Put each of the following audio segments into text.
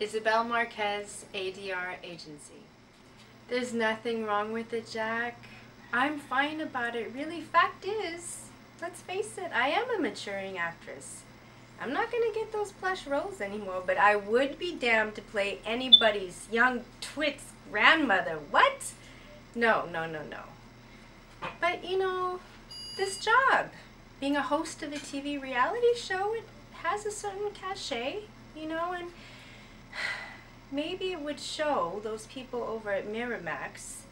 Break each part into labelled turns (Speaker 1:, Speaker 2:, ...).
Speaker 1: Isabel Marquez, ADR Agency. There's nothing wrong with it, Jack. I'm fine about it. Really, fact is, let's face it, I am a maturing actress. I'm not gonna get those plush roles anymore, but I would be damned to play anybody's young twit's grandmother. What? No, no, no, no. But you know, this job, being a host of a TV reality show, it has a certain cachet, you know, and maybe it would show those people over at Miramax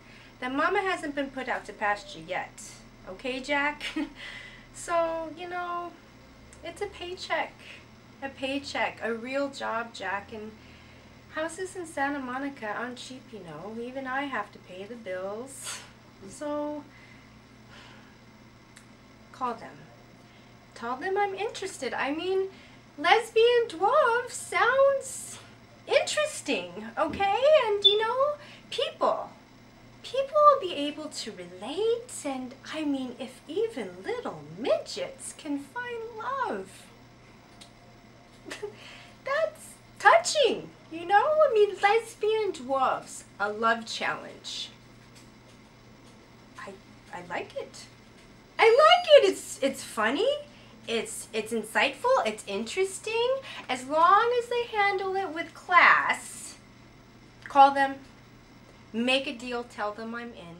Speaker 1: that Mama hasn't been put out to pasture yet. Okay, Jack? so, you know, it's a paycheck. A paycheck. A real job, Jack. And houses in Santa Monica aren't cheap, you know. Even I have to pay the bills. So, call them. Tell them I'm interested. I mean, lesbian dwarf sounds interesting, okay? And you know, people. People will be able to relate, and I mean, if even little midgets can find love, that's touching, you know? I mean, lesbian dwarfs, a love challenge. I, I like it. I like it. It's, it's funny. It's, it's insightful. It's interesting. As long as they handle it with class, call them, make a deal, tell them I'm in.